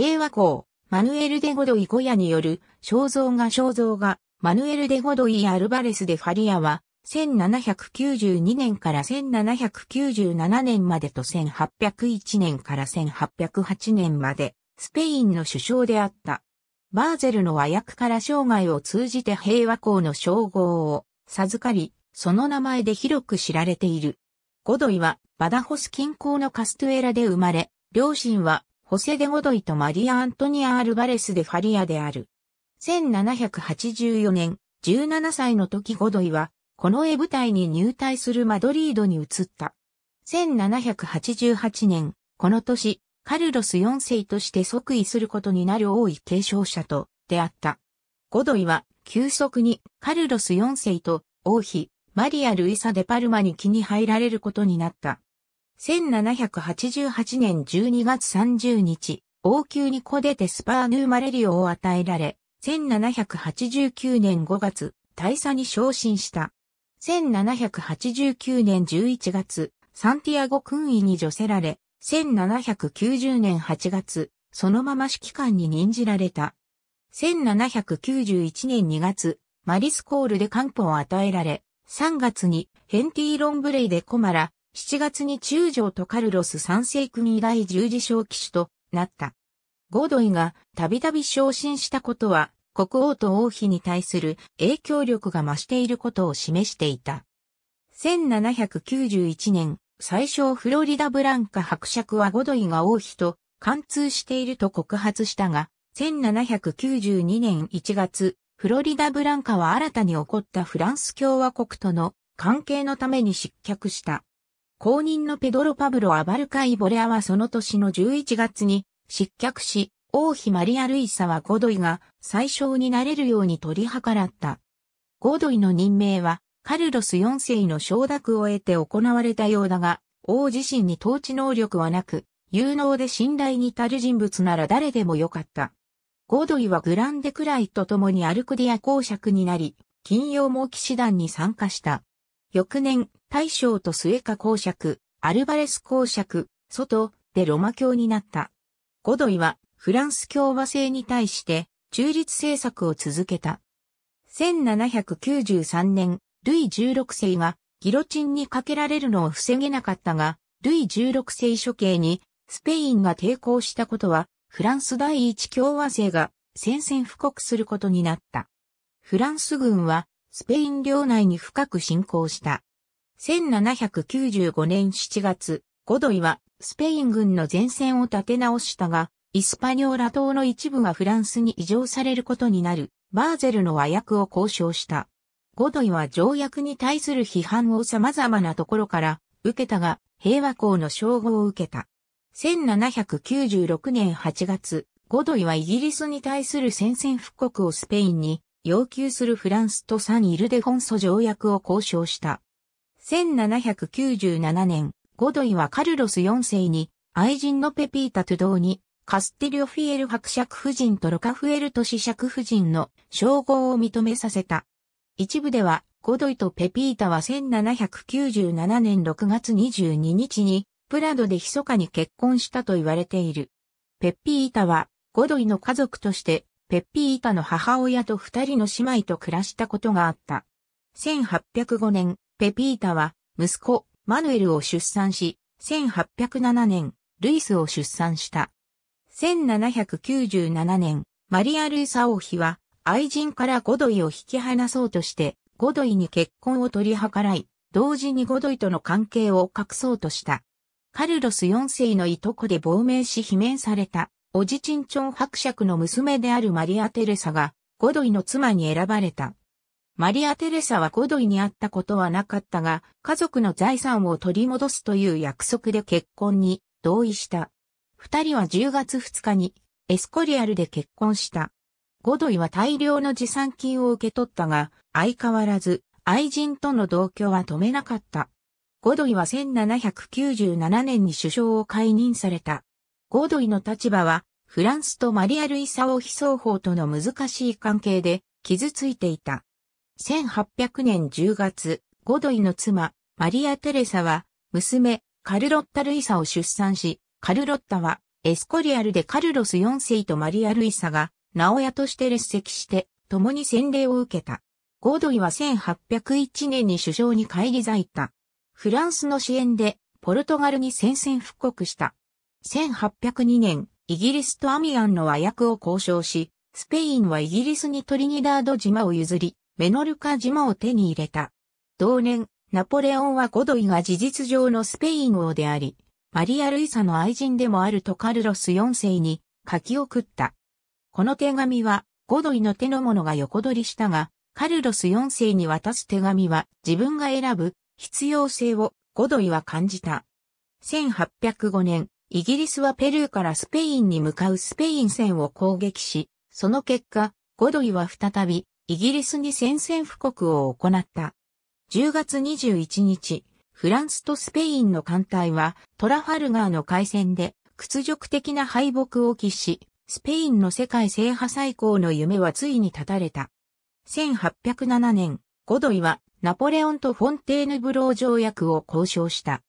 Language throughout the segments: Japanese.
平和公、マヌエル・デ・ゴドイ・ゴヤによる肖像画肖像画、マヌエル・デ・ゴドイ・アルバレス・デ・ファリアは、1792年から1797年までと1801年から1808年まで、スペインの首相であった。バーゼルの和訳から生涯を通じて平和公の称号を授かり、その名前で広く知られている。ゴドイはバダホス近郊のカストゥエラで生まれ、両親はホセ・デ・ゴドイとマリア・アントニア・アルバレス・デ・ファリアである。1784年、17歳の時ゴドイは、この絵舞台に入隊するマドリードに移った。1788年、この年、カルロス4世として即位することになる王位継承者と出会った。ゴドイは急速にカルロス4世と王妃マリア・ルイサ・デ・パルマに気に入られることになった。1788年12月30日、王宮にコデテスパーヌーマレリオを与えられ、1789年5月、大佐に昇進した。1789年11月、サンティアゴ君位に除せられ、1790年8月、そのまま指揮官に任じられた。1791年2月、マリスコールで官補を与えられ、3月にヘンティーロンブレイでコマラ、7月に中将とカルロス3世国以来十字章騎手となった。ゴドイがたびたび昇進したことは、国王と王妃に対する影響力が増していることを示していた。1791年、最小フロリダ・ブランカ伯爵はゴドイが王妃と貫通していると告発したが、1792年1月、フロリダ・ブランカは新たに起こったフランス共和国との関係のために失脚した。公認のペドロ・パブロ・アバルカイ・ボレアはその年の11月に失脚し、王妃マリア・ルイサはゴドイが最小になれるように取り計らった。ゴドイの任命はカルロス4世の承諾を得て行われたようだが、王自身に統治能力はなく、有能で信頼に足る人物なら誰でもよかった。ゴドイはグランデクライと共にアルクディア公爵になり、金曜も騎士団に参加した。翌年、大将と末下公爵、アルバレス公爵、外でロマ教になった。ゴドイはフランス共和制に対して中立政策を続けた。1793年、ルイ16世がギロチンにかけられるのを防げなかったが、ルイ16世処刑にスペインが抵抗したことは、フランス第一共和制が宣戦布告することになった。フランス軍はスペイン領内に深く侵攻した。1795年7月、ゴドイはスペイン軍の前線を立て直したが、イスパニョーラ島の一部がフランスに移譲されることになるバーゼルの和訳を交渉した。ゴドイは条約に対する批判を様々なところから受けたが、平和公の称号を受けた。1796年8月、ゴドイはイギリスに対する宣戦布告をスペインに要求するフランスとサン・イルデフォンソ条約を交渉した。1797年、ゴドイはカルロス4世に愛人のペピータと同にカスティリオフィエル伯爵夫人とロカフエル都市爵夫人の称号を認めさせた。一部では、ゴドイとペピータは1797年6月22日に、プラドで密かに結婚したと言われている。ペピータは、ゴドイの家族として、ペッピータの母親と二人の姉妹と暮らしたことがあった。1805年、ペピータは、息子、マヌエルを出産し、1807年、ルイスを出産した。1797年、マリア・ルイサ王妃は、愛人からゴドイを引き離そうとして、ゴドイに結婚を取り計らい、同時にゴドイとの関係を隠そうとした。カルロス4世のいとこで亡命し罷免された、オジチンチョン伯爵の娘であるマリア・テレサが、ゴドイの妻に選ばれた。マリア・テレサはゴドイに会ったことはなかったが、家族の財産を取り戻すという約束で結婚に同意した。二人は10月2日にエスコリアルで結婚した。ゴドイは大量の持参金を受け取ったが、相変わらず愛人との同居は止めなかった。ゴドイは1797年に首相を解任された。ゴードイの立場は、フランスとマリア・ルイサオ非双方との難しい関係で傷ついていた。1800年10月、ゴドイの妻、マリア・テレサは、娘、カルロッタ・ルイサを出産し、カルロッタは、エスコリアルでカルロス4世とマリア・ルイサが、名親として列席して、共に洗礼を受けた。ゴードイは1801年に首相に返り咲いた。フランスの支援で、ポルトガルに宣戦布告した。1802年、イギリスとアミアンの和訳を交渉し、スペインはイギリスにトリニダード島を譲り、メノルカ島を手に入れた。同年、ナポレオンはゴドイが事実上のスペイン王であり、マリア・ルイサの愛人でもあるとカルロス4世に書き送った。この手紙は、ゴドイの手のものが横取りしたが、カルロス4世に渡す手紙は自分が選ぶ必要性をゴドイは感じた。1805年、イギリスはペルーからスペインに向かうスペイン船を攻撃し、その結果、ゴドイは再びイギリスに宣戦布告を行った。10月21日、フランスとスペインの艦隊はトラファルガーの海戦で屈辱的な敗北を喫し、スペインの世界制覇最高の夢はついに立たれた。1807年、ゴドイはナポレオンとフォンテーヌブロー条約を交渉した。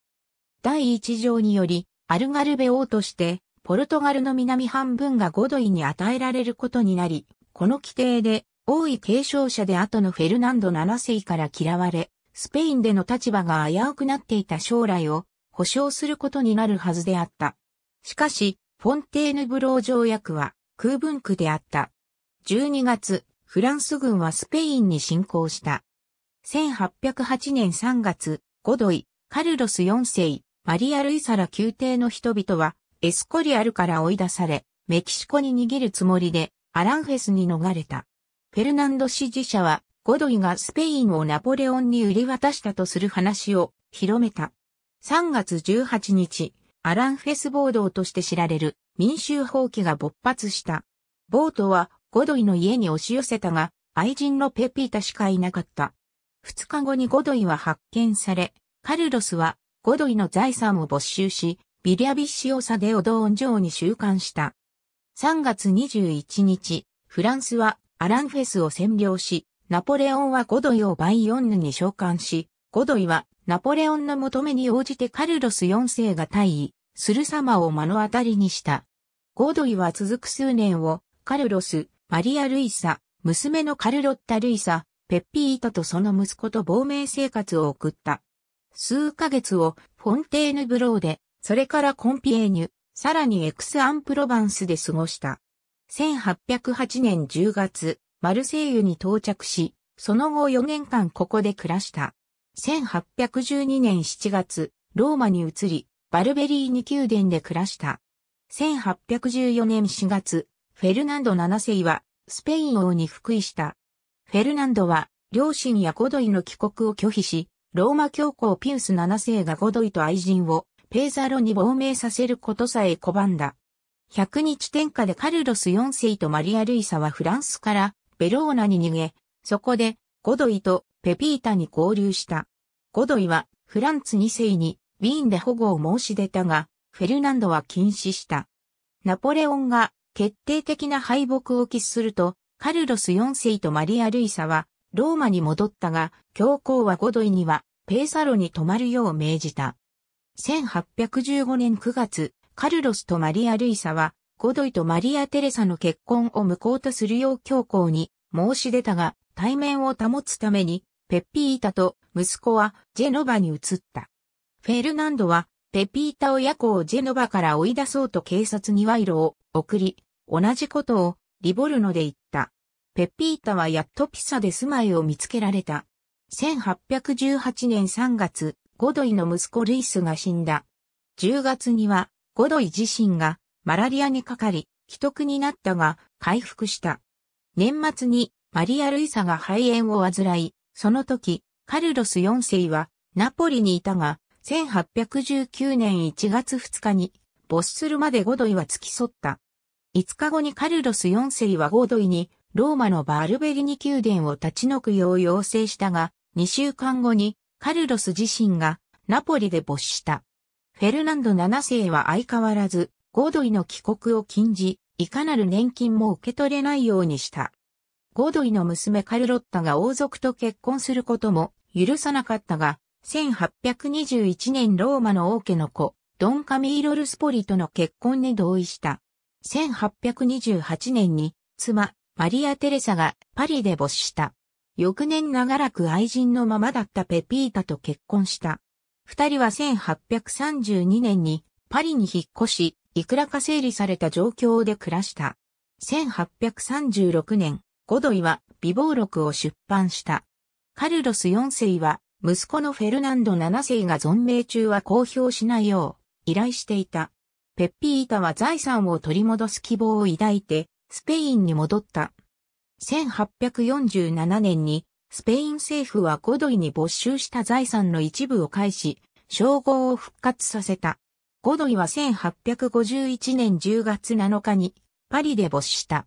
第一条により、アルガルベ王としてポルトガルの南半分がゴドイに与えられることになり、この規定で、王位継承者で後のフェルナンド7世から嫌われ、スペインでの立場が危うくなっていた将来を保証することになるはずであった。しかし、フォンテーヌブロー条約は空文句であった。12月、フランス軍はスペインに侵攻した。1808年3月、ゴドイ、カルロス4世、マリア・ルイサら宮廷の人々はエスコリアルから追い出され、メキシコに逃げるつもりで、アランフェスに逃れた。フェルナンド支持者は、ゴドイがスペインをナポレオンに売り渡したとする話を広めた。3月18日、アランフェス暴動として知られる民衆蜂起が勃発した。暴徒はゴドイの家に押し寄せたが、愛人のペピータしかいなかった。二日後にゴドイは発見され、カルロスはゴドイの財産を没収し、ビリアビッシオサデオドーン城に収監した。3月21日、フランスはアランフェスを占領し、ナポレオンはゴドイをバイヨンヌに召喚し、ゴドイはナポレオンの求めに応じてカルロス4世が退位する様を目の当たりにした。ゴドイは続く数年をカルロス、マリア・ルイサ、娘のカルロッタ・ルイサ、ペピータとその息子と亡命生活を送った。数ヶ月をフォンテーヌブローでそれからコンピエーニュ、さらにエクス・アンプロバンスで過ごした。1808年10月、マルセイユに到着し、その後4年間ここで暮らした。1812年7月、ローマに移り、バルベリーニ宮殿で暮らした。1814年4月、フェルナンド7世はスペイン王に復位した。フェルナンドは両親やゴドイの帰国を拒否し、ローマ教皇ピウス7世がゴドイと愛人をペーザロに亡命させることさえ拒んだ。百日天下でカルロス4世とマリア・ルイサはフランスからベローナに逃げ、そこでゴドイとペピータに交流した。ゴドイはフランツ2世にウィーンで保護を申し出たが、フェルナンドは禁止した。ナポレオンが決定的な敗北を喫すると、カルロス4世とマリア・ルイサはローマに戻ったが、教皇はゴドイにはペーサロに泊まるよう命じた。1815年9月、カルロスとマリア・ルイサは、ゴドイとマリア・テレサの結婚を無効とするよう教皇に申し出たが、対面を保つために、ペッピータと息子はジェノバに移った。フェルナンドは、ペピータ親子をジェノバから追い出そうと警察に賄賂を送り、同じことをリボルノで言った。ペッピータはやっとピサで住まいを見つけられた。1818年3月、ゴドイの息子ルイスが死んだ。10月には、ゴドイ自身がマラリアにかかり、既得になったが、回復した。年末にマリア・ルイサが肺炎を患い、その時、カルロス4世はナポリにいたが、1819年1月2日に没するまでゴドイは付き添った。5日後にカルロス4世はゴドイにローマのバルベリニ宮殿を立ち退くよう要請したが、2週間後にカルロス自身がナポリで没した。フェルナンド7世は相変わらず、ゴードイの帰国を禁じ、いかなる年金も受け取れないようにした。ゴードイの娘カルロッタが王族と結婚することも許さなかったが、1821年ローマの王家の子、ドン・カミーロ・ルスポリとの結婚に同意した。1828年に妻、マリア・テレサがパリで没した。翌年長らく愛人のままだったペピータと結婚した。二人は1832年にパリに引っ越し、いくらか整理された状況で暮らした。1836年、ゴドイは美貌録を出版した。カルロス4世は息子のフェルナンド7世が存命中は公表しないよう依頼していた。ペッピータは財産を取り戻す希望を抱いてスペインに戻った。1847年にスペイン政府はゴドイに没収した財産の一部を返し、称号を復活させた。ゴドイは1851年10月7日にパリで没した。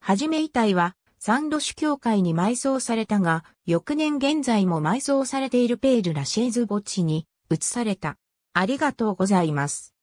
はじめ遺体はサンドシュ教会に埋葬されたが、翌年現在も埋葬されているペール・ラシェーズ墓地に移された。ありがとうございます。